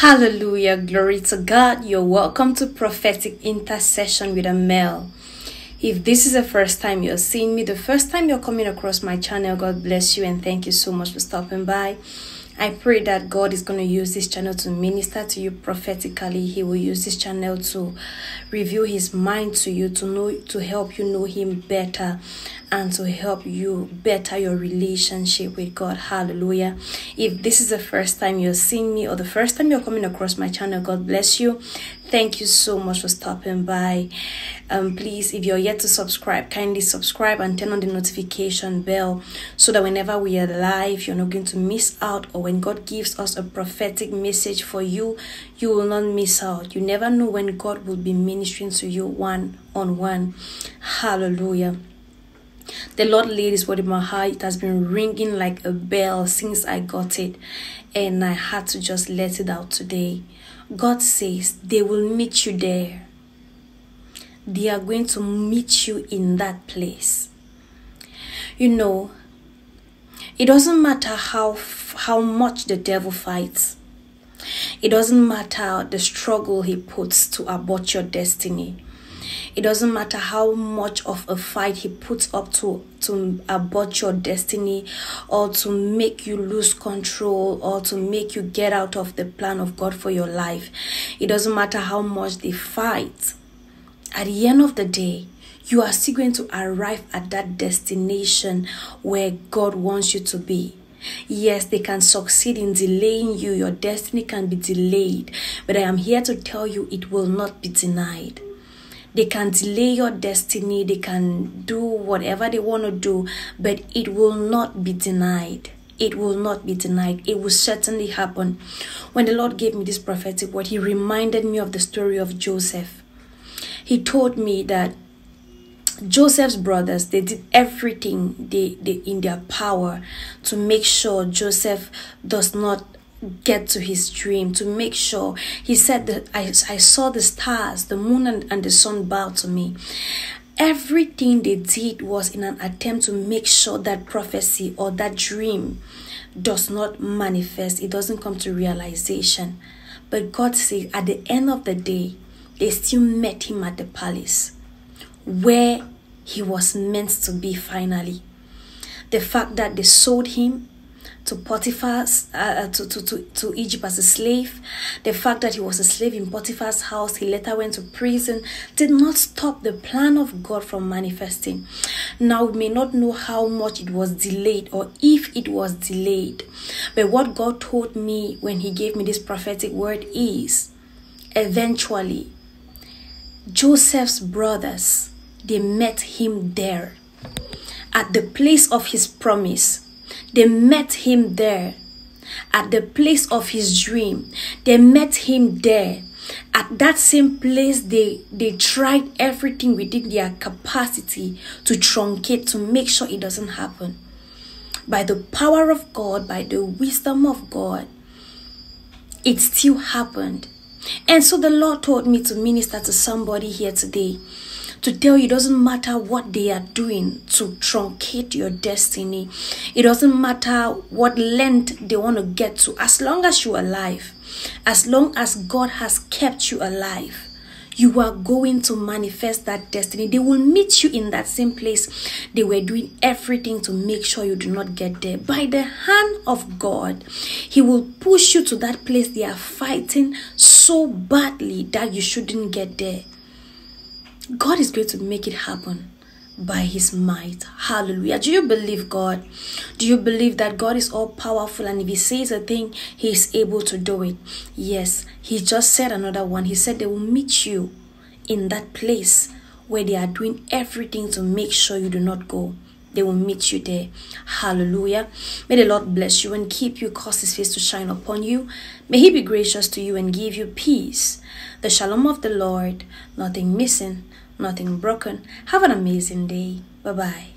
Hallelujah. Glory to God. You're welcome to prophetic intercession with a Armelle. If this is the first time you're seeing me, the first time you're coming across my channel, God bless you and thank you so much for stopping by. I pray that God is going to use this channel to minister to you prophetically. He will use this channel to reveal his mind to you, to know to help you know him better and to help you better your relationship with God. Hallelujah. If this is the first time you're seeing me or the first time you're coming across my channel, God bless you. Thank you so much for stopping by. Um, please, if you're yet to subscribe, kindly subscribe and turn on the notification bell so that whenever we are live, you're not going to miss out. Or when God gives us a prophetic message for you, you will not miss out. You never know when God will be ministering to you one on one. Hallelujah. The Lord laid His word in my heart. It has been ringing like a bell since I got it, and I had to just let it out today. God says they will meet you there. They are going to meet you in that place. You know, it doesn't matter how how much the devil fights. It doesn't matter the struggle he puts to abort your destiny. It doesn't matter how much of a fight he puts up to to abort your destiny or to make you lose control or to make you get out of the plan of God for your life. It doesn't matter how much they fight. At the end of the day, you are still going to arrive at that destination where God wants you to be. Yes, they can succeed in delaying you. Your destiny can be delayed. But I am here to tell you it will not be denied. They can delay your destiny, they can do whatever they want to do, but it will not be denied. It will not be denied. It will certainly happen. When the Lord gave me this prophetic word, He reminded me of the story of Joseph. He told me that Joseph's brothers they did everything they, they in their power to make sure Joseph does not get to his dream to make sure. He said that I, I saw the stars the moon and, and the sun bow to me. Everything they did was in an attempt to make sure that prophecy or that dream does not manifest. It doesn't come to realization. But god said at the end of the day they still met him at the palace where he was meant to be finally. The fact that they sold him to Potiphar's uh, uh, to, to, to, to Egypt as a slave. The fact that he was a slave in Potiphar's house, he later went to prison, did not stop the plan of God from manifesting. Now we may not know how much it was delayed or if it was delayed. But what God told me when he gave me this prophetic word is eventually Joseph's brothers they met him there at the place of his promise they met him there at the place of his dream. They met him there. At that same place, they, they tried everything within their capacity to truncate, to make sure it doesn't happen. By the power of God, by the wisdom of God, it still happened. And so the Lord told me to minister to somebody here today to tell you it doesn't matter what they are doing to truncate your destiny. It doesn't matter what length they want to get to, as long as you're alive, as long as God has kept you alive you are going to manifest that destiny. They will meet you in that same place. They were doing everything to make sure you do not get there. By the hand of God, He will push you to that place they are fighting so badly that you shouldn't get there. God is going to make it happen by his might. Hallelujah. Do you believe God? Do you believe that God is all powerful and if he says a thing, he is able to do it? Yes. He just said another one. He said they will meet you in that place where they are doing everything to make sure you do not go. They will meet you there. Hallelujah. May the Lord bless you and keep you, cause his face to shine upon you. May he be gracious to you and give you peace. The shalom of the Lord, nothing missing, nothing broken. Have an amazing day. Bye bye.